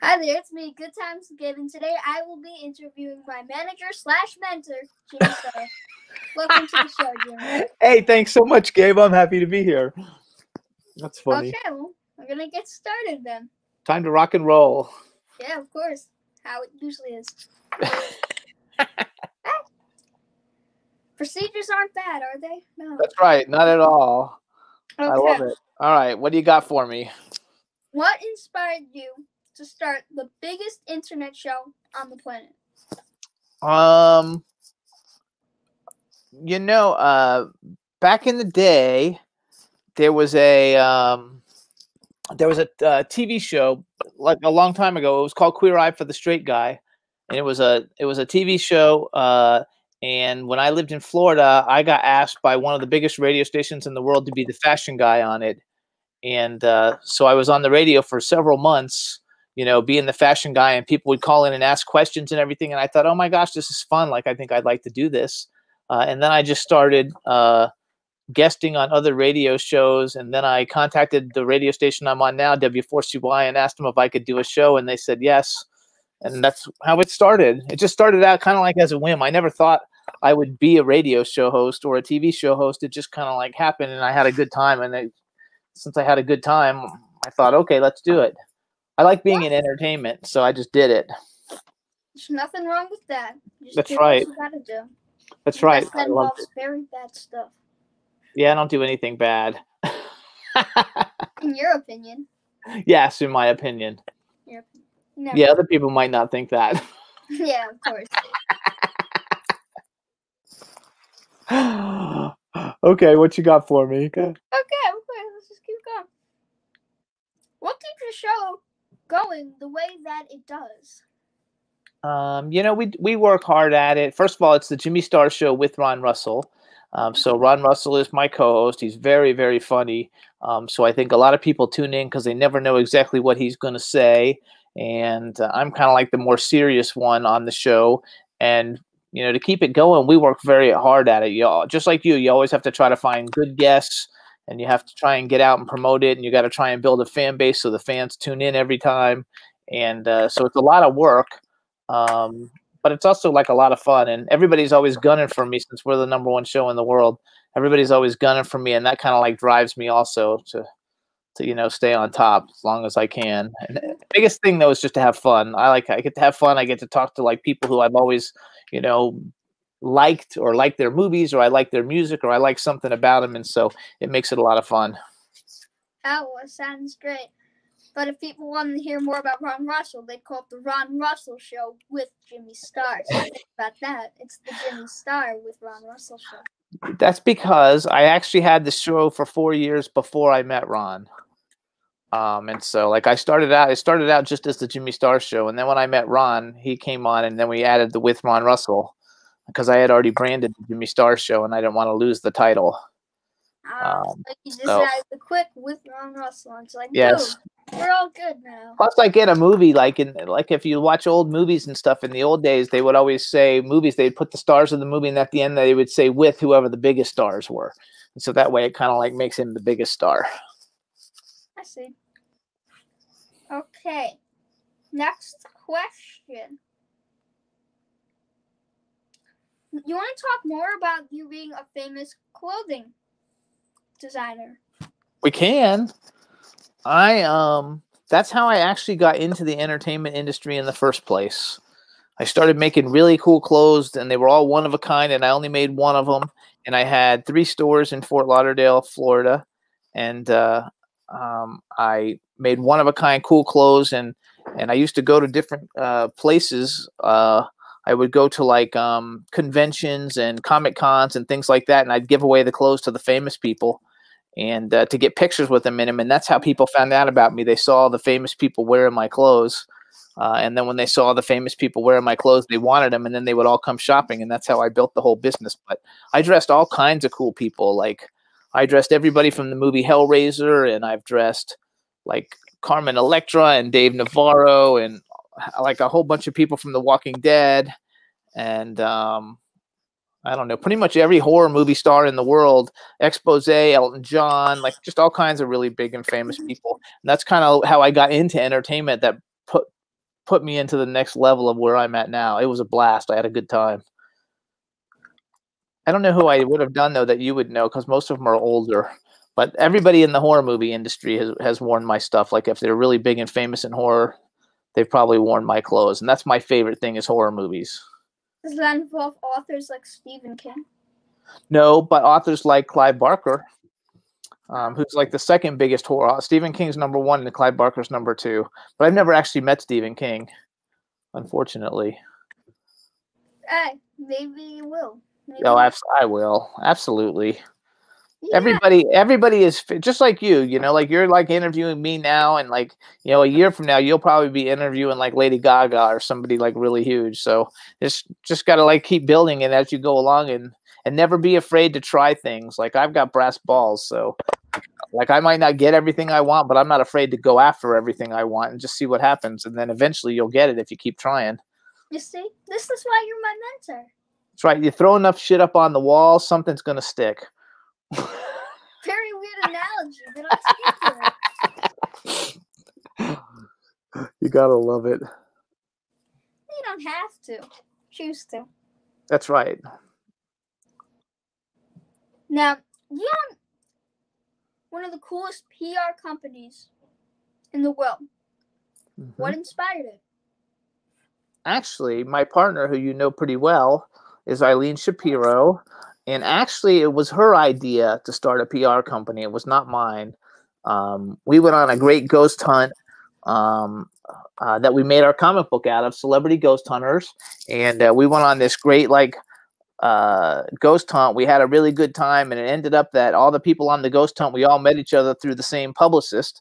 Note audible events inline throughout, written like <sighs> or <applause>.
Hi there, it's me, Good Times Gabe, and today I will be interviewing my manager slash mentor, Jimmy. <laughs> Welcome to the show, Jimmy. Hey, thanks so much, Gabe. I'm happy to be here. That's funny. Okay, well, we're gonna get started then. Time to rock and roll. Yeah, of course. How it usually is. <laughs> Ah. Procedures aren't bad, are they? No. That's right. Not at all. Okay. I love it. All right. What do you got for me? What inspired you to start the biggest internet show on the planet? Um, you know, uh, back in the day, there was a um, there was a uh, TV show like a long time ago. It was called Queer Eye for the Straight Guy, and it was a it was a TV show. Uh, and when I lived in Florida, I got asked by one of the biggest radio stations in the world to be the fashion guy on it. And uh, so I was on the radio for several months, you know, being the fashion guy, and people would call in and ask questions and everything. And I thought, oh my gosh, this is fun. Like, I think I'd like to do this. Uh, and then I just started uh, guesting on other radio shows. And then I contacted the radio station I'm on now, W4CY, and asked them if I could do a show. And they said yes and that's how it started. It just started out kind of like as a whim. I never thought I would be a radio show host or a TV show host. It just kind of like happened, and I had a good time. And it, since I had a good time, I thought, okay, let's do it. I like being in entertainment, so I just did it. There's nothing wrong with that. You just That's do right. You gotta do. That's right. Involves very bad stuff, Yeah, I don't do anything bad. <laughs> in your opinion. yes, in my opinion. Your. Never. Yeah, other people might not think that. <laughs> yeah, of course. <laughs> okay, what you got for me? Okay, okay, okay, let's just keep going. What keeps your show going the way that it does? Um, you know, we we work hard at it. First of all, it's the Jimmy Star Show with Ron Russell. Um, so Ron Russell is my co-host. He's very very funny. Um, so I think a lot of people tune in because they never know exactly what he's going to say. And uh, I'm kind of like the more serious one on the show. And you know, to keep it going, we work very hard at it. Y'all, just like you, you always have to try to find good guests, and you have to try and get out and promote it. And you got to try and build a fan base so the fans tune in every time. And uh, so it's a lot of work um, but it's also like a lot of fun and everybody's always gunning for me since we're the number one show in the world everybody's always gunning for me and that kind of like drives me also to to you know stay on top as long as i can and the biggest thing though is just to have fun i like i get to have fun i get to talk to like people who i've always you know liked or like their movies or i like their music or i like something about them and so it makes it a lot of fun Oh, well, sounds great. But if people want to hear more about Ron Russell, they call it the Ron Russell Show with Jimmy Star. So think about that. It's the Jimmy Star with Ron Russell Show. That's because I actually had the show for four years before I met Ron. Um, and so like I started out, I started out just as the Jimmy Star show. And then when I met Ron, he came on and then we added the with Ron Russell because I had already branded the Jimmy Star show and I didn't want to lose the title. Um, Um, so you just so- added the quick with Ron Russell. And it's like, Yes. we're all good now. Plus like in a movie, like in, like if you watch old movies and stuff in the old days, they would always say movies, they'd put the stars of the movie and at the end they would say with whoever the biggest stars were. And so that way it kind of like makes him the biggest star. I see. Okay. Next question. You want to talk more about you being a famous clothing designer? We can. I um that's how I actually got into the entertainment industry in the first place. I started making really cool clothes and they were all one of a kind and I only made one of them and I had three stores in Fort Lauderdale, Florida and uh, um, I made one of a kind cool clothes and and I used to go to different uh, places uh, I would go to like um, conventions and comic cons and things like that and I'd give away the clothes to the famous people and uh, to get pictures with them in them. And that's how people found out about me. They saw the famous people wearing my clothes. Uh, and then when they saw the famous people wearing my clothes, they wanted them. And then they would all come shopping. And that's how I built the whole business. But I dressed all kinds of cool people. Like I dressed everybody from the movie Hellraiser. And I've dressed like Carmen Electra and Dave Navarro and like a whole bunch of people from The Walking Dead. And, um, I don't know, pretty much every horror movie star in the world, Expose, Elton John, like just all kinds of really big and famous <laughs> people. And that's kind of how I got into entertainment that put put me into the next level of where I'm at now. It was a blast. I had a good time. I don't know who I would have done though that you would know because most of them are older. But everybody in the horror movie industry has, has worn my stuff. Like if they're really big and famous in horror, they've probably worn my clothes. And that's my favorite thing is horror movies. Does that involve authors like Stephen King? No, but authors like Clive Barker, um, who's like the second biggest horror. Stephen King's number one and Clive Barker's number two. But I've never actually met Stephen King, unfortunately. Hey, maybe you will. Maybe No, abs- I will absolutely. Yeah, Everybody, everybody is just like you. You know, like you're like interviewing me now, and like you know, a year from now, you'll probably be interviewing like Lady Gaga or somebody like really huge. So just just gotta like keep building it as you go along, and and never be afraid to try things. Like I've got brass balls, so like I might not get everything I want, but I'm not afraid to go after everything I want and just see what happens. And then eventually you'll get it if you keep trying. You see, this is why you're my mentor. That's right. You throw enough shit up on the wall, something's gonna stick. Very weird analogy, but I'll it. <laughs> you gotta love it. You don't have to choose to. That's right. Now, know, one of the coolest PR companies in the world. What Mhm. inspired it? Actually, my partner, who you know pretty well, is Eileen Shapiro. And actually, it was her idea to start a PR company. It was not mine. Um, we went on a great ghost hunt um, uh, that we made our comic book out of, Celebrity Ghost Hunters. And uh, we went on this great, like, uh, ghost hunt. We had a really good time, and it ended up that all the people on the ghost hunt, we all met each other through the same publicist.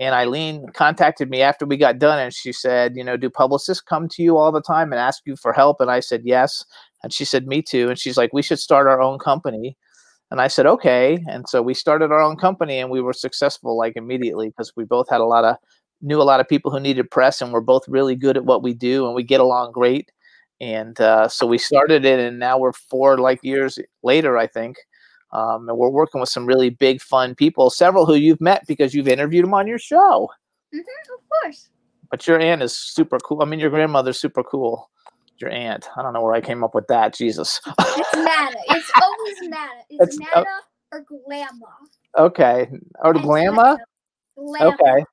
And Eileen contacted me after we got done, and she said, "You know, do publicists come to you all the time and ask you for help?" And I said, "Yes." And she said, "Me too." And she's like, "We should start our own company." And I said, "Okay." And so we started our own company, and we were successful like immediately because we both had a lot of knew a lot of people who needed press, and we're both really good at what we do, and we get along great. And uh, so we started it, and now we're four like years later, I think. Um, and we're working with some really big, fun people, several who you've met because you've interviewed them on your show. Mm-hmm, Of course. But your aunt is super cool. I mean, your grandmother's super cool. Your aunt. I don't know where I came up with that. Jesus. It's <laughs> Nana. It's always Nana. It's It's- oh. Nana or Glamma. okay. Oh, or It's Glamma? Glamma. Okay.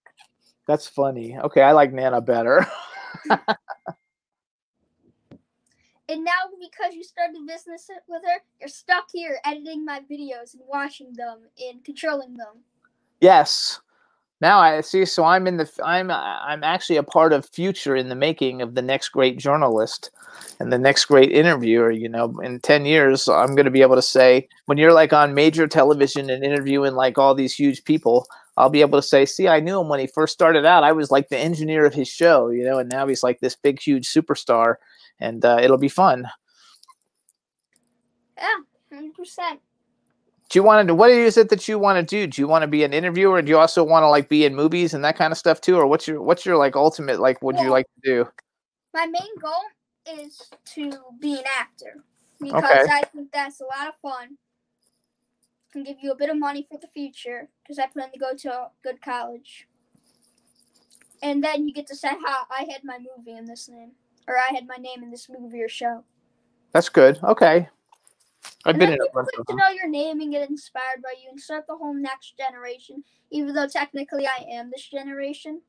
That's funny. Okay. I like Nana better. <laughs> And now because you started business with her, you're stuck here editing my videos and watching them and controlling them. yes. Now I see. So I'm in the. I'm. I'm actually a part of future in the making of the next great journalist, and the next great interviewer. You know, in ten years, I'm going to be able to say when you're like on major television and interviewing like all these huge people, I'll be able to say, "See, I knew him when he first started out. I was like the engineer of his show, you know, and now he's like this big, huge superstar, and uh, it'll be fun." Yeah, hundred percent. Do you want to? What is it that you want to do? Do you want to be an interviewer? Do you also want to like be in movies and that kind of stuff too, or what's your what's your like ultimate like? Would you like to do? My main goal is to be an actor because Okay. I think that's a lot of fun. Can give you a bit of money for the future because I plan to go to a good college. And then you get to say how I had my movie in this name, or I had my name in this movie or show. That's good. Okay. I've And been in a bunch of to them. know your name and get inspired by you and start the whole next generation. Even though technically I am this generation,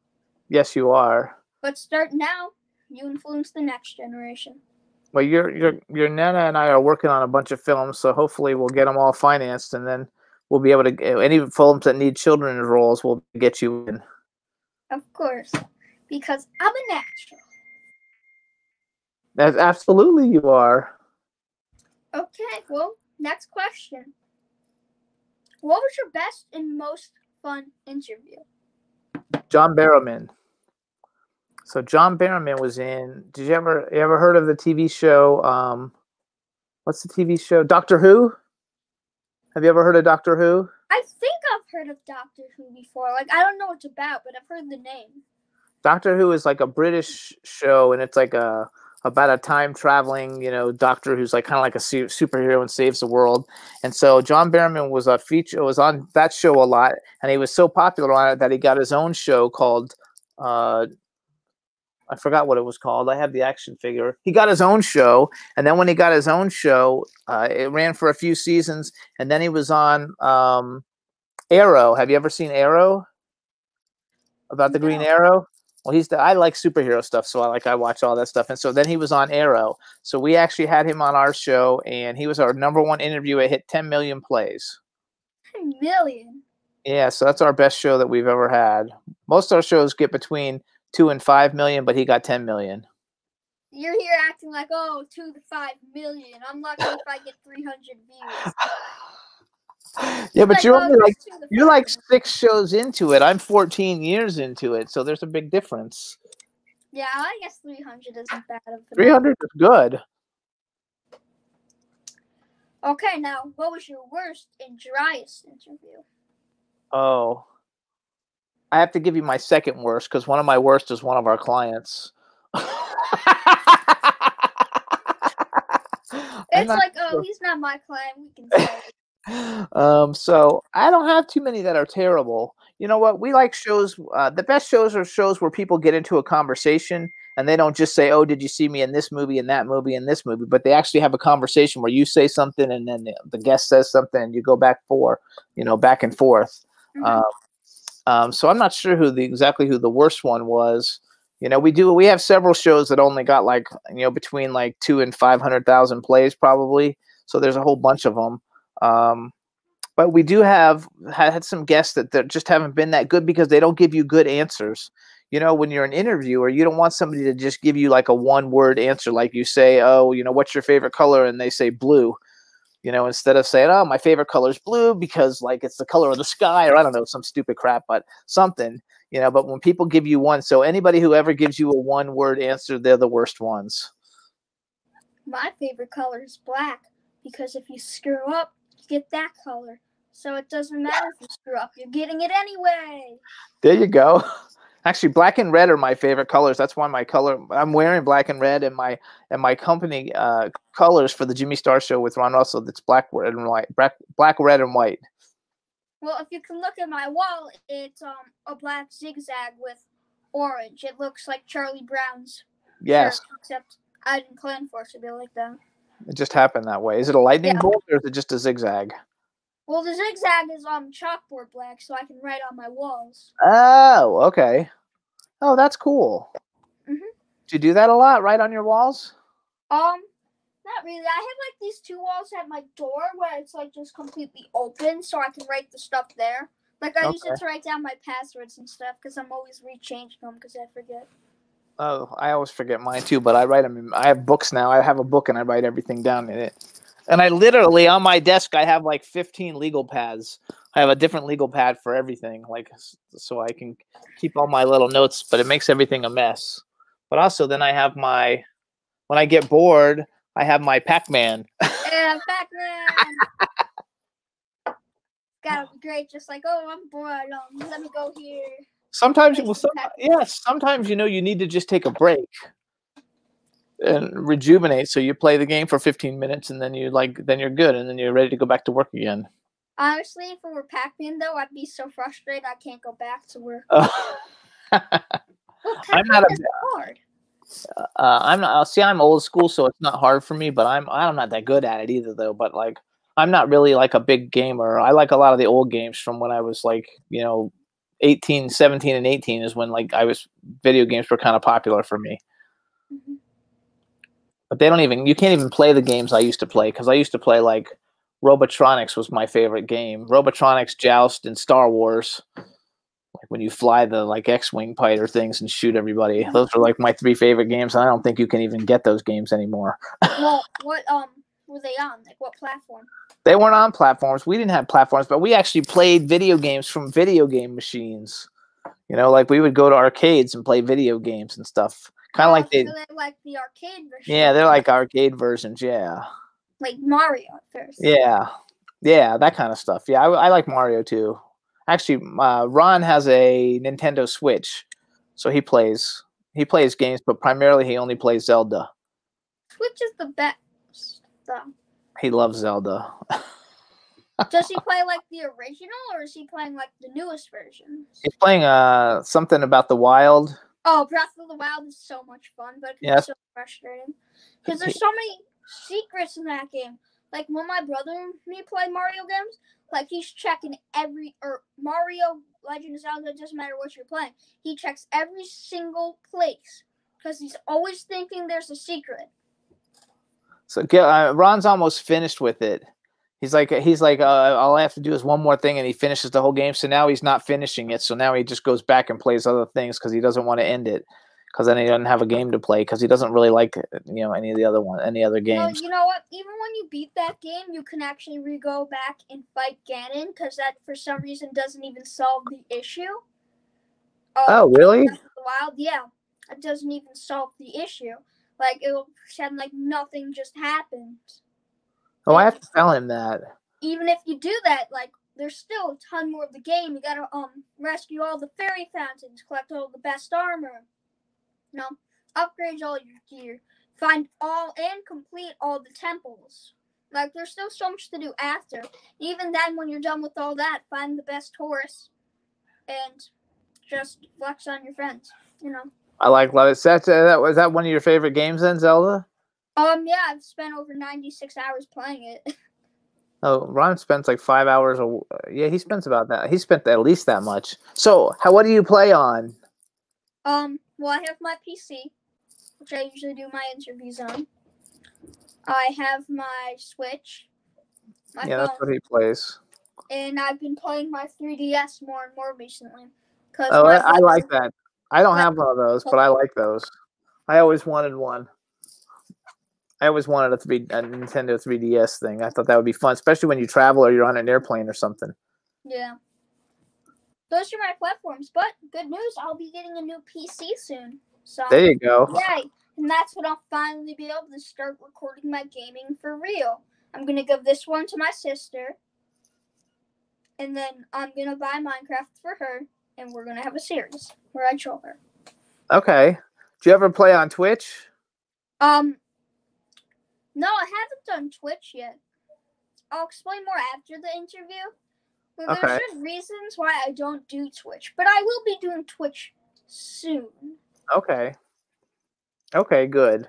Yes, you are. but start now. You influence the next generation. Well, your your your Nana and I are working on a bunch of films, so hopefully we'll get them all financed, and then we'll be able to get any films that need children's roles. We'll get you in. Of course, because I'm a natural. That's absolutely you are. Okay, well, next question. What was your best and most fun interview? John Barrowman. So John Barrowman was in. Did you ever you ever heard of the TV show? Um, what's the TV show? Doctor Who. Have you ever heard of Doctor Who? I think I've heard of Doctor Who before. Like, I don't know what it's about, but I've heard the name. Doctor Who is like a British show, and it's like a about a time traveling, you know, doctor who's like kind of like a su- superhero and saves the world. And so John Barrowman was a feature was on that show a lot, and he was so popular on it that he got his own show called uh, I forgot what it was called. I have the action figure. He got his own show, and then when he got his own show, uh, it ran for a few seasons, and then he was on um, Arrow. Have you ever seen Arrow? About the Green Arrow? Well, he's the I like superhero stuff, so I like I watch all that stuff. And so then he was on Arrow. So we actually had him on our show, and he was our number one interview. It hit 10 million plays. 10 million. Yeah, so that's our best show that we've ever had. Most of our shows get between two and five million, but he got 10 million. You're here acting like, oh, two to five million. I'm lucky if I get 300 views. <sighs> <laughs> yeah, but Like, you're oh, only like just two to you're like six shows into it. I'm 14 years into it, so there's a big difference. Yeah, I guess 300 isn't bad 300 is good. Okay, now, what was your worst and driest interview? Oh, I have to give you my second worst because one of my worst is one of our clients. <laughs> It's like, oh, he's not my client. We can say. Um, so I don't have too many that are terrible. You know what? We like shows. Uh, the best shows are shows where people get into a conversation and they don't just say, "Oh, did you see me in this movie, and that movie, and this movie?" But they actually have a conversation where you say something and then the, the guest says something and you go back for, you know, back and forth. Mhm. Um, um, so I'm not sure who the exactly who the worst one was. You know, we do we have several shows that only got like you know between like two and five hundred thousand plays probably. So there's a whole bunch of them. Um, but we do have had some guests that, that just haven't been that good because they don't give you good answers. You know, when you're an interviewer, you don't want somebody to just give you like a one word answer, like you say, "Oh, you know, what's your favorite color?" and they say blue you know, instead of saying, "Oh, my favorite color is blue because like it's the color of the sky," or I don't know, some stupid crap, but something, you know. But when people give you one, so anybody who ever gives you a one-word answer, they're the worst ones. My favorite color is black because if you screw up, get that color. So it doesn't matter if you screw up, you're getting it anyway. There you go. <laughs> Actually, black and red are my favorite colors. That's why my color. I'm wearing black and red, and my and my company uh, colors for the Jimmy Star Show with Ron Russell. That's black, red, and white. Black, black, red, and white. Well, if you can look at my wall, it's um a black zigzag with orange. It looks like Charlie Brown's Yes, shirt, except I didn't plan for it to be like that. It just happened that way. Is it a lightning Yeah. bolt or is it just a zigzag? Well, the zigzag is um chalkboard black, so I can write on my walls. Oh, okay. Oh, that's cool. Mhm. Do you do that a lot, right on your walls? Um, not really. I have like these two walls at my door where it's like just completely open, so I can write the stuff there. Like I use Okay. it to write down my passwords and stuff because I'm always rechanging them because I forget. Oh, I always forget mine too, but I write them. In, I have books now. I have a book and I write everything down in it. And I literally on my desk I have like 15 legal pads. I have a different legal pad for everything, like so I can keep all my little notes. But it makes everything a mess. But also then I have my when I get bored, I have my Pac-Man. Yeah, <laughs> Pac-Man. Gotta be great. Just like, oh, I'm bored. Um, let me go here. Sometimes, well, some yes, sometimes you know you need to just take a break and rejuvenate. So you play the game for 15 minutes, and then you like, then you're good, and then you're ready to go back to work again. Honestly, if it were Pac-Man though, I'd be so frustrated I can't go back to work. <laughs> I'm not a hard. uh, I'm not. uh, See, I'm old school, so it's not hard for me. But I'm I'm not that good at it either, though. But like, I'm not really like a big gamer. I like a lot of the old games from when I was like, you know, 18, 17, and 18 is when like I was video games were kind of popular for me. Mhm. but they don't even you can't even play the games I used to play because I used to play like Robotronics was my favorite game. Robotronics, Joust, and Star Wars. Like when you fly the like X-wing fighter things and shoot everybody. Those are like my three favorite games, and I don't think you can even get those games anymore. Well, what um were they on? Like what platform? They weren't on platforms. We didn't have platforms, but we actually played video games from video game machines. You know, like we would go to arcades and play video games and stuff. Kind of Oh, like they, so they're like the arcade version. yeah, they're like arcade versions. Yeah. like Mario at first. Yeah, yeah, that kind of stuff. Yeah, I, I like Mario too. Actually, uh, Ron has a Nintendo Switch, so he plays he plays games, but primarily he only plays Zelda. Which is the best? Though? He loves Zelda. <laughs> Does he <laughs> play like the original, or is he playing like the newest version? He's playing uh something about the wild. Oh, Breath of the Wild is so much fun, but it's Yes. so frustrating because there's so many secrets in that game. Like when my brother and me play Mario games, like he's checking every or Mario Legend of Zelda. It doesn't matter what you're playing. He checks every single place because he's always thinking there's a secret. So uh, Ron's almost finished with it. He's like he's like uh, all I have to do is one more thing, and he finishes the whole game. So now he's not finishing it. So now he just goes back and plays other things because he doesn't want to end it. Because then he doesn't have a game to play. Because he doesn't really like you know any of the other one, any other No, games. you know what? Even when you beat that game, you can actually re go back and fight Ganon because that for some reason doesn't even solve the issue. Oh, really? Breath of the Wild, yeah, it doesn't even solve the issue. Like it will pretend like nothing just happened. Oh, I have to tell him that. Even if you do that, like there's still a ton more of the game. You gotta um rescue all the fairy fountains, collect all the best armor, you know, upgrade all your gear, find all and complete all the temples. Like there's still so much to do after. Even then, when you're done with all that, find the best horse, and just flex on your friends. You know. I like love it. So that's, uh, that was that one of your favorite games then, Zelda? Um. Yeah, I've spent over 96 hours playing it. <laughs> Oh, Ron spends like five hours. A, yeah, he spends about that. He spent at least that much. So, how what do you play on? Um, well, I have my PC, which I usually do my interviews on. I have my Switch, my yeah, that's what he plays. and I've been playing my 3DS more and more recently. Cause Oh, I, I like that. I don't have one of those, but I like those. I always wanted one. I always wanted a three a Nintendo 3DS thing. I thought that would be fun, especially when you travel or you're on an airplane or something. Yeah. Those are my platforms, but good news, I'll be getting a new PC soon. So There you go. Yay! And that's when I'll finally be able to start recording my gaming for real. I'm gonna give this one to my sister, and then I'm gonna buy Minecraft for her, and we're gonna have a series where I troll her. Okay. Do you ever play on Twitch? Um, no, I haven't done Twitch yet. I'll explain more after the interview. Well, Okay. There's just reasons why I don't do Twitch, but I will be doing Twitch soon. Okay. Okay, good.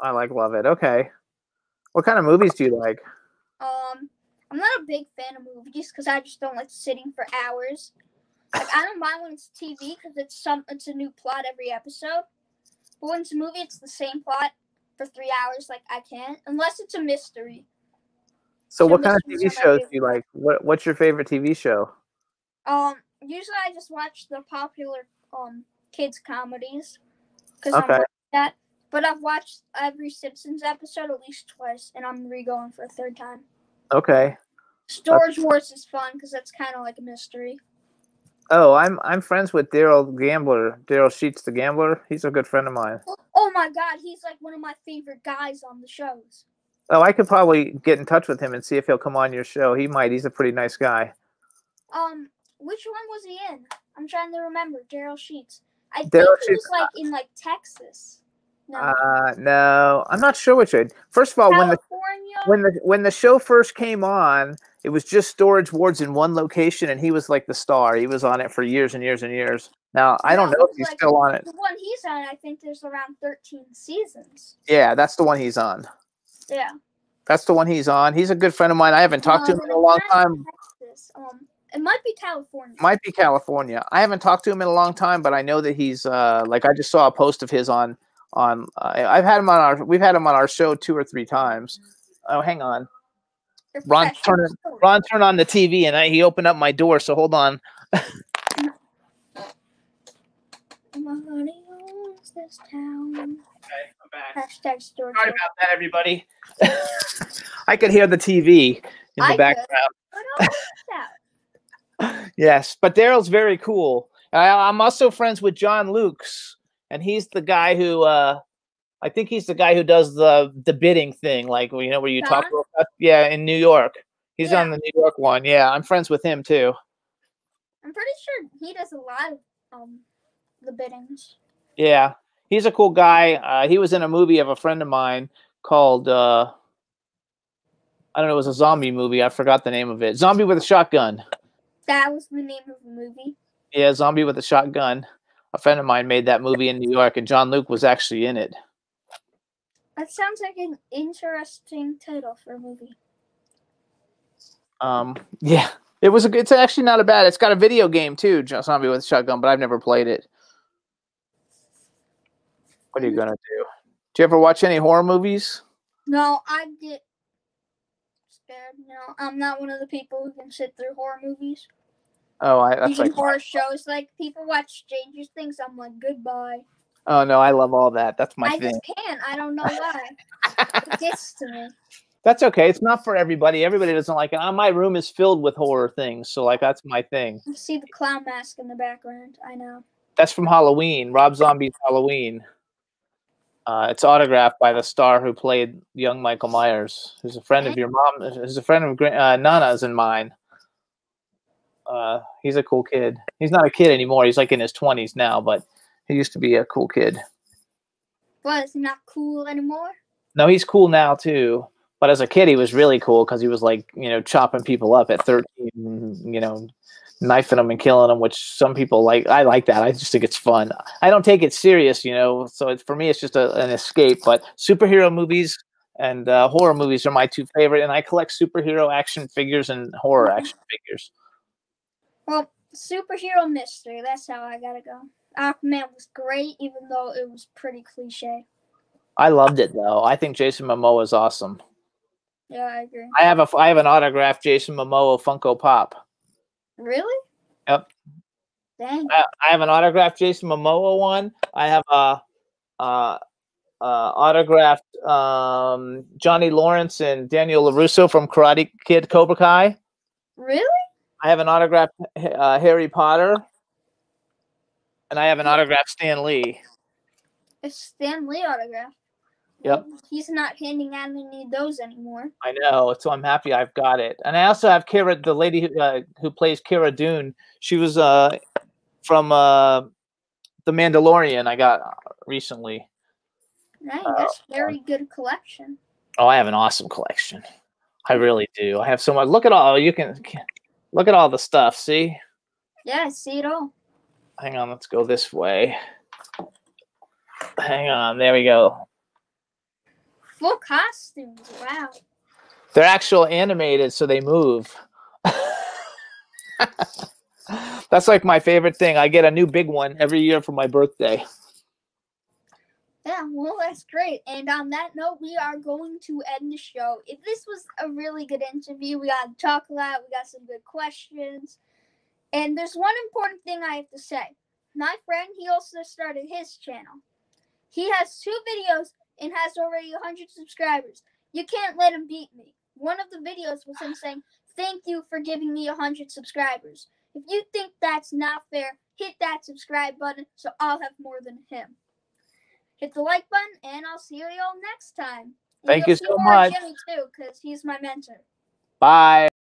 I like love it. Okay. What kind of movies do you like? I'm not a big fan of movies because I just don't like sitting for hours. Like I don't mind when it's TV because it's some it's a new plot every episode. But when it's a movie, it's the same plot for three hours. Like I can't unless it's a mystery. So, So what kind of TV shows do you like? What What's your favorite TV show? Um, usually I just watch the popular um kids comedies because Okay. I'm like that. But I've watched every Simpsons episode at least twice, and I'm re-going for a third time. Okay. Storage Wars is fun because that's kind of like a mystery. Oh, I'm I'm friends with Darrell Gambler. Darrell Sheets, the gambler. He's a good friend of mine. Oh my god, he's like one of my favorite guys on the shows. Oh, I could probably get in touch with him and see if he'll come on your show. He might. He's a pretty nice guy. Um, which one was he in? I'm trying to remember. Darrell Sheets. I think Darrell he was like in like Texas. No, Uh, no, I'm not sure which. One. First of all, when the when the when the show first came on, it was just Storage Wars in one location, and he was like the star. He was on it for years and years and years. Now I don't No, know if he's like- still on it. the one he's on, I think there's around 13 seasons. Yeah, that's the one he's on. Yeah. That's the one he's on. He's a good friend of mine. I haven't talked to Um, him in a long time. Texas. Um, it might be California. Might be California. I haven't talked to him in a long time, but I know that he's uh like I just saw a post of his on on. Uh, I've had him on our. We've had him on our show two or three times. Oh, hang on. Ron, professional turn. Ron turned on the TV and I, he opened up my door. So hold on. <laughs> This town. Okay, I'm back. Hashtag storage. Sorry about that, everybody. <laughs> I could hear the TV in the I could. background. But I'll fix that. Yes, but Darrell's very cool. I, I'm also friends with John Lukes, and he's the guy who uh, I think he's the guy who does the the bidding thing, like you know where you talk. Real fast. Yeah, in New York. He's Yeah. on the New York one. Yeah, I'm friends with him too. I'm pretty sure he does a lot of um the biddings. Yeah, he's a cool guy. Uh, he was in a movie of a friend of mine called uh, I don't know, it was a zombie movie. I forgot the name of it. Zombie with a shotgun. That was the name of the movie. Yeah, zombie with a shotgun. A friend of mine made that movie in New York, and John Luke was actually in it. That sounds like an interesting title for a movie. Um, yeah, it was. A, it's actually not a bad. It's got a video game too, John Zombie with a Shotgun, but I've never played it. What are you gonna do? Do you ever watch any horror movies? No, I get scared. No, I'm not one of the people who can sit through horror movies. Oh, I, that's Even like. horror shows. Like people watch Stranger Things. I'm like, goodbye. Oh no, I love all that. That's my I thing. just can't. I don't know why. <laughs> it gets to me. That's okay. It's not for everybody. Everybody doesn't like it. Uh, my room is filled with horror things, so like that's my thing. I see the clown mask in the background. I know. That's from Halloween. Rob Zombie's Halloween. Uh, it's autographed by the star who played young Michael Myers, who's a friend of your mom, who's a friend of uh, Nana's and mine. Uh, he's a cool kid. He's not a kid anymore. He's like in his twenties now, but he used to be a cool kid. It's not cool anymore. No, he's cool now too. But as a kid, he was really cool because he was like, you know, chopping people up at 13, you know, knifing them and killing them, which some people like. I like that. I just think it's fun. I don't take it serious, you know. So it's, for me, it's just a, an escape. But superhero movies and uh, horror movies are my two favorite, and I collect superhero action figures and horror action figures. Well, superhero mystery. That's how I gotta go. Aquaman was great, even though it was pretty cliche. I loved it though. I think Jason Momoa is awesome. Yeah, I agree. I have a I have an autographed Jason Momoa Funko Pop. Really? Yep. Dang. I, I have an autographed Jason Momoa one. I have a, uh, uh, autographed um, Johnny Lawrence and Daniel Larusso from Karate Kid Cobra Kai. Really? I have an autographed uh, Harry Potter, and I have an autographed Stan Lee. It's Stan Lee autograph. Yep. He's not handing out any of those anymore. I know, so I'm happy I've got it. And I also have Kara, the lady who, uh, who plays Cara Dune. She was uh, from uh, The Mandalorian. I got recently. Nice. Oh, That's very good collection. Oh, I have an awesome collection. I really do. I have so much. Look at all you can look at all the stuff. See, Yeah, I see it all. hang on. Let's go this way. Hang on. There we go. Full costumes. Wow. They're actual animated, so they move. <laughs> That's like my favorite thing. I get a new big one every year for my birthday. Yeah, well, that's great. And on that note, we are going to end the show. If this was a really good interview, we got to talk a lot. We got some good questions. And there's one important thing I have to say. My friend, he also started his channel. He has two videos and has already 100 subscribers. You can't let him beat me. One of the videos was him saying, Thank you for giving me 100 subscribers. If you think that's not fair, hit that subscribe button so I'll have more than him. Hit the like button, and I'll see you all next time. And Thank you so much. Jimmy too, because he's my mentor. Bye.